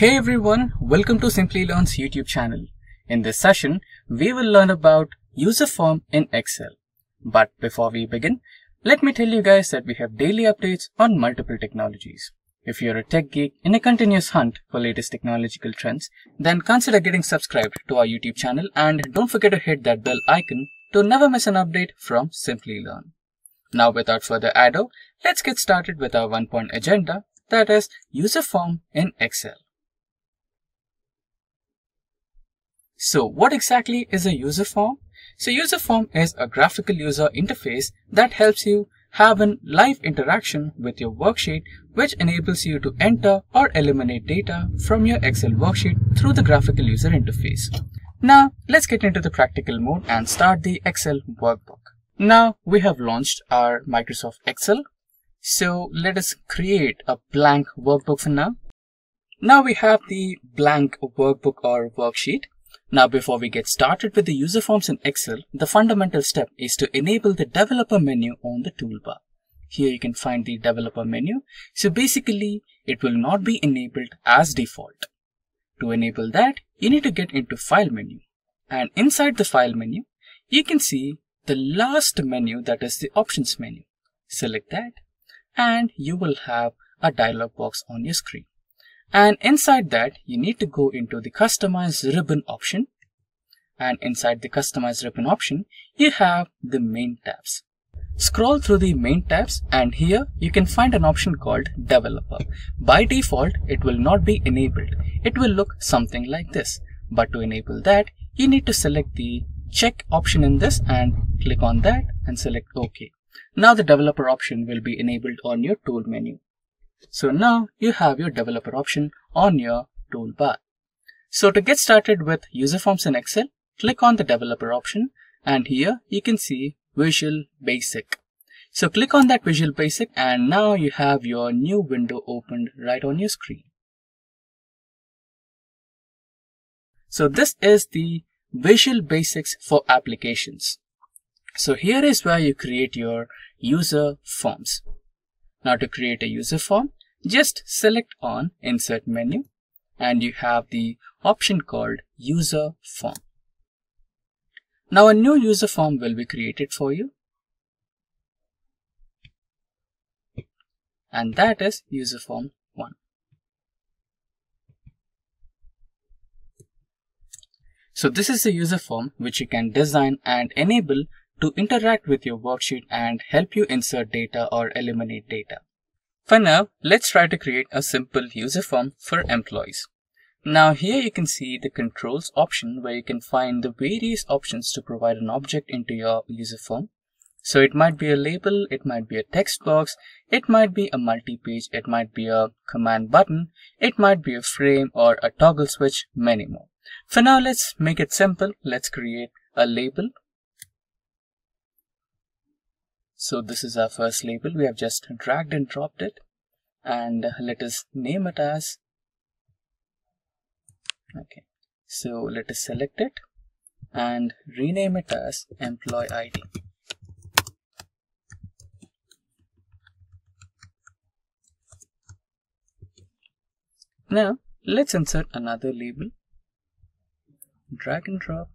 Hey everyone, welcome to Simplilearn's YouTube channel. In this session, we will learn about user form in Excel. But before we begin, let me tell you guys that we have daily updates on multiple technologies. If you're a tech geek in a continuous hunt for latest technological trends, then consider getting subscribed to our YouTube channel and don't forget to hit that bell icon to never miss an update from Simplilearn. Now without further ado, let's get started with our one point agenda that is user form in Excel. So what exactly is a user form? So user form is a graphical user interface that helps you have a live interaction with your worksheet which enables you to enter or eliminate data from your Excel worksheet through the graphical user interface. Now let's get into the practical mode and start the Excel workbook. Now we have launched our Microsoft Excel. So let us create a blank workbook for now. Now we have the blank workbook or worksheet. Now before we get started with the user forms in Excel, the fundamental step is to enable the developer menu on the toolbar. Here you can find the developer menu. So basically it will not be enabled as default. To enable that, you need to get into file menu and inside the file menu, you can see the last menu that is the options menu. Select that and you will have a dialog box on your screen. And inside that, you need to go into the customize ribbon option. And inside the customize ribbon option, you have the main tabs. Scroll through the main tabs and here you can find an option called developer. By default, it will not be enabled. It will look something like this. But to enable that, you need to select the check option in this and click on that and select OK. Now the developer option will be enabled on your tool menu. So now you have your developer option on your toolbar. So to get started with user forms in Excel, click on the developer option and here you can see Visual Basic. So click on that Visual Basic and now you have your new window opened right on your screen. So this is the Visual Basics for applications. So here is where you create your user forms. Now to create a user form, just select on insert menu and you have the option called user form. Now a new user form will be created for you. And that is user form 1. So this is the user form which you can design and enable to interact with your worksheet and help you insert data or eliminate data. For now, let's try to create a simple user form for employees. Now here you can see the controls option where you can find the various options to provide an object into your user form. So it might be a label, it might be a text box, it might be a multi-page, it might be a command button, it might be a frame or a toggle switch, many more. For now, let's make it simple. Let's create a label so this is our first label. We have just dragged and dropped it. And uh, let us name it as okay. So let us select it and rename it as employee ID now let's insert another label. Drag and drop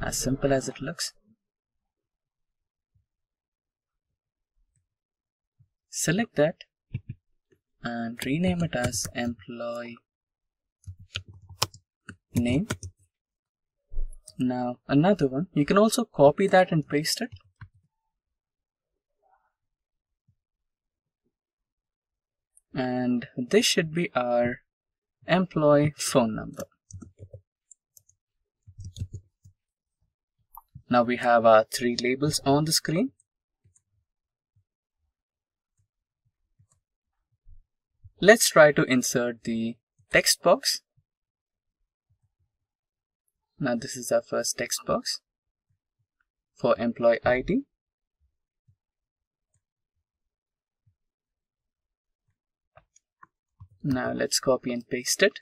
as simple as it looks select that and rename it as employee name. Now another one. You can also copy that and paste it. And this should be our employee phone number. Now we have our three labels on the screen Let's try to insert the text box. Now this is our first text box for employee ID. Now let's copy and paste it.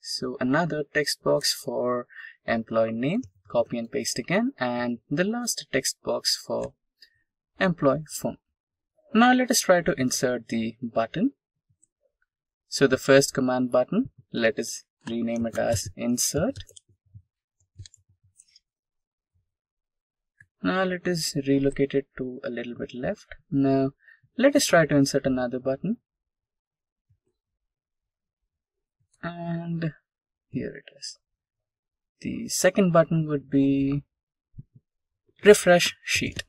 So another text box for employee name, copy and paste again, and the last text box for employee phone. Now let us try to insert the button. So the first command button let us rename it as insert. Now let us relocate it to a little bit left. Now let us try to insert another button. And here it is. The second button would be refresh sheet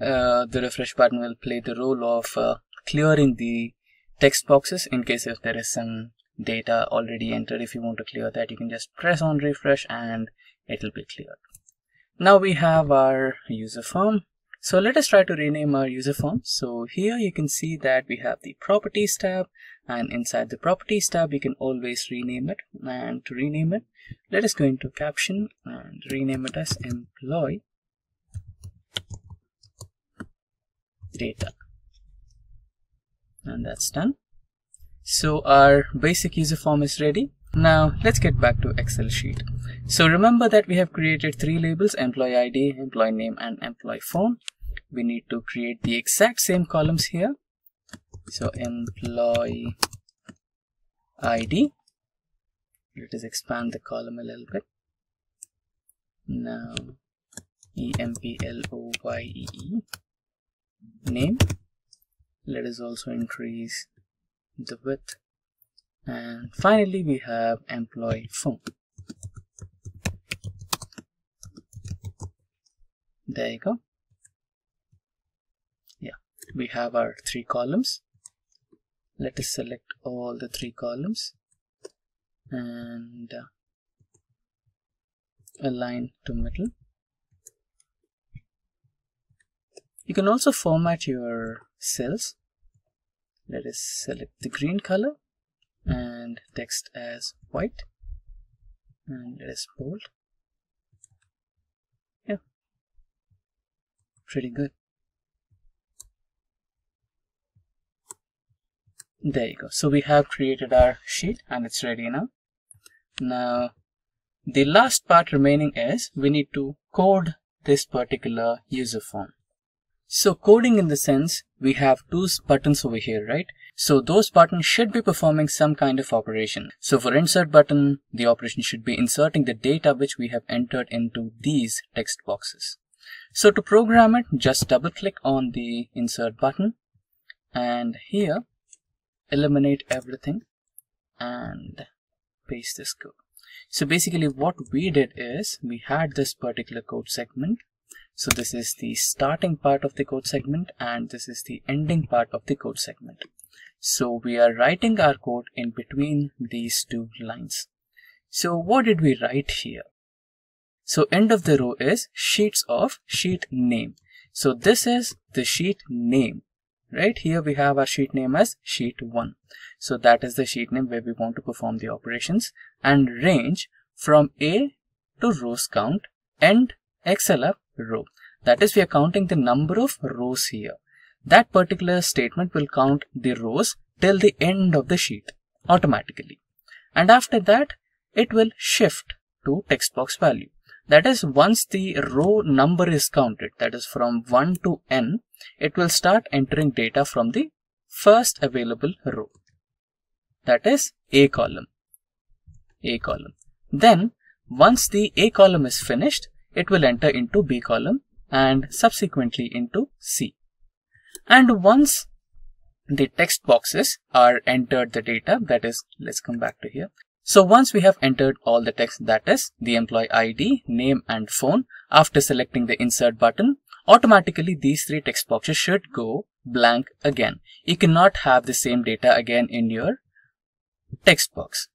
the refresh button will play the role of uh, clearing the text boxes in case if there is some data already entered. If you want to clear that you can just press on refresh and it will be cleared. Now we have our user form. So let us try to rename our user form. So here you can see that we have the properties tab and inside the properties tab you can always rename it. And to rename it let us go into caption and rename it as employee data. And that's done. So our basic user form is ready. Now let's get back to excel sheet. So remember that we have created three labels employee id employee name and employee phone we need to create the exact same columns here. So employee id let us expand the column a little bit. Now e m p l o y e e name. Let us also increase the width. And finally we have employee phone there you go. Yeah we have our three columns. Let us select all the three columns and uh, align to middle You can also format your cells. Let us select the green color and text as white and let us bold. Yeah, pretty good. There you go. So we have created our sheet and it's ready now. Now, the last part remaining is we need to code this particular user form. So coding in the sense, we have two buttons over here, right? So those buttons should be performing some kind of operation. So for insert button, the operation should be inserting the data which we have entered into these text boxes. So to program it, just double click on the insert button and here eliminate everything and paste this code. So basically what we did is we had this particular code segment so this is the starting part of the code segment and this is the ending part of the code segment. So we are writing our code in between these two lines. So what did we write here? So end of the row is sheets of sheet name. So this is the sheet name. Right here we have our sheet name as sheet 1. So that is the sheet name where we want to perform the operations and range from A to rows count end XLF row. That is, we are counting the number of rows here. That particular statement will count the rows till the end of the sheet automatically. And after that, it will shift to text box value. That is, once the row number is counted, that is from 1 to n, it will start entering data from the first available row. That is A column. A column. Then, once the A column is finished, it will enter into B column and subsequently into C. And once the text boxes are entered the data, that is, let's come back to here. So once we have entered all the text, that is the employee ID, name and phone, after selecting the insert button, automatically these three text boxes should go blank again. You cannot have the same data again in your text box.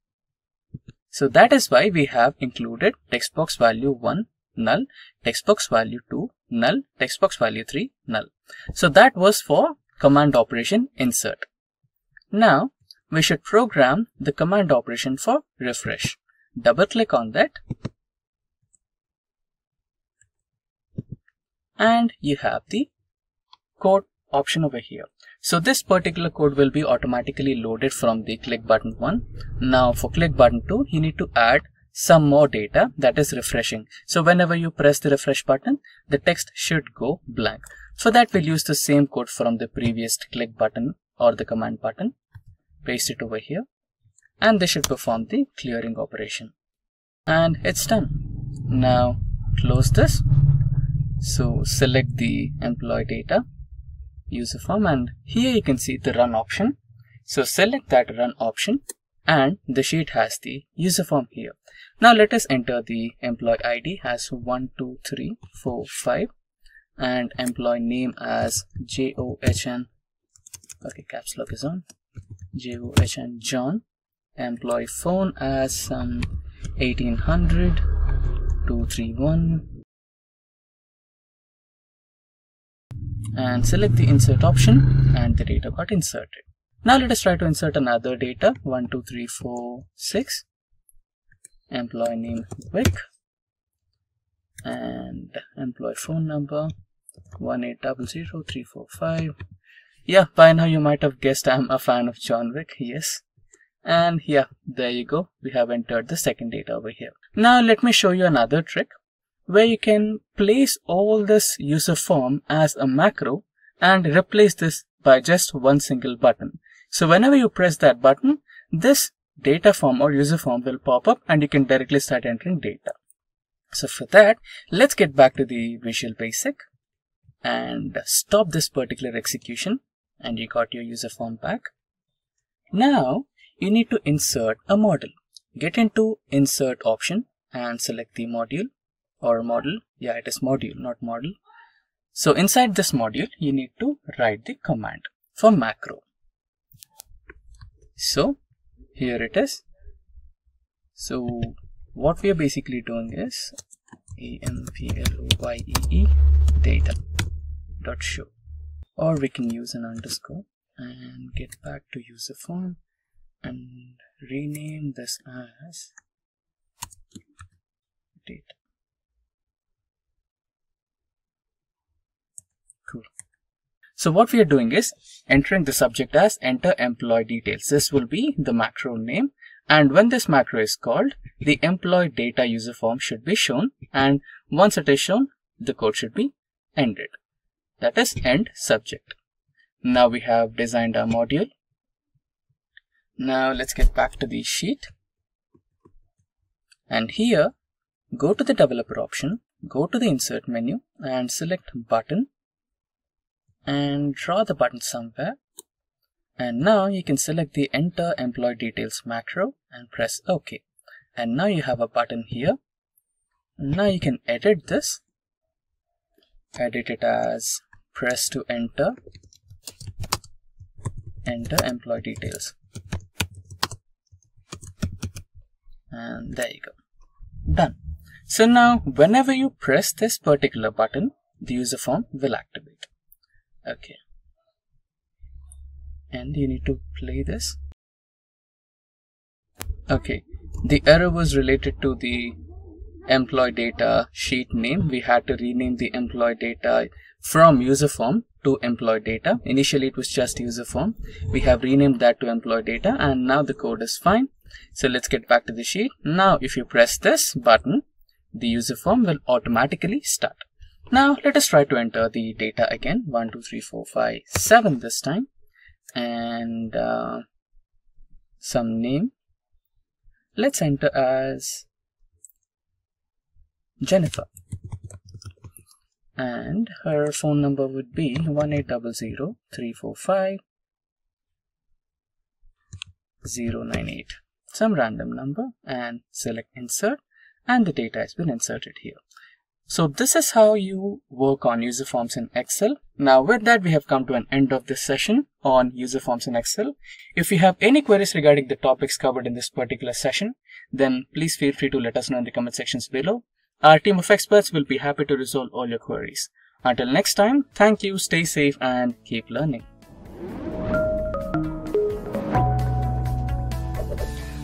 So that is why we have included text box value 1 null, text box value 2 null, text box value 3 null. So that was for command operation insert. Now we should program the command operation for refresh. Double click on that and you have the code option over here. So this particular code will be automatically loaded from the click button 1. Now for click button 2 you need to add some more data that is refreshing. So whenever you press the refresh button, the text should go blank. For that, we'll use the same code from the previous click button or the command button, paste it over here, and this should perform the clearing operation. And it's done. Now close this. So select the employee data user form and here you can see the run option. So select that run option and the sheet has the user form here. Now let us enter the employee ID as 12345 and employee name as JOHN. Okay, caps lock is on. JOHN John. Employee phone as um, 1800 231 and select the insert option and the data got inserted. Now let us try to insert another data. 1, 2, 3, 4, 6 employee name Wick. And employee phone number 1800345 yeah by now you might have guessed I'm a fan of John Wick. Yes. And yeah there you go. We have entered the second data over here. Now let me show you another trick where you can place all this user form as a macro and replace this by just one single button so whenever you press that button, this data form or user form will pop up and you can directly start entering data. So for that, let's get back to the Visual Basic and stop this particular execution and you got your user form back. Now you need to insert a model. Get into insert option and select the module or model. Yeah, it is module, not model. So inside this module, you need to write the command for macro. So here it is. So what we are basically doing is amployee data dot show or we can use an underscore and get back to user form and rename this as data so what we are doing is entering the subject as enter employee details. This will be the macro name. And when this macro is called, the employee data user form should be shown. And once it is shown, the code should be ended. That is end subject. Now we have designed our module. Now let's get back to the sheet. And here, go to the developer option, go to the insert menu and select button and draw the button somewhere. And now you can select the enter employee details macro and press OK. And now you have a button here. Now you can edit this. Edit it as press to enter. Enter employee details. And there you go. Done. So now whenever you press this particular button, the user form will activate okay. And you need to play this. Okay. The error was related to the employee data sheet name. We had to rename the employee data from user form to employee data. Initially it was just user form. We have renamed that to employee data and now the code is fine. So let's get back to the sheet. Now if you press this button the user form will automatically start now let us try to enter the data again. 1 2 3 4 5 7 this time. And uh, some name. Let's enter as Jennifer. And her phone number would be 1800 345 098 some random number and select insert. And the data has been inserted here so this is how you work on user forms in Excel. Now with that, we have come to an end of this session on user forms in Excel. If you have any queries regarding the topics covered in this particular session, then please feel free to let us know in the comment sections below. Our team of experts will be happy to resolve all your queries. Until next time, thank you, stay safe and keep learning.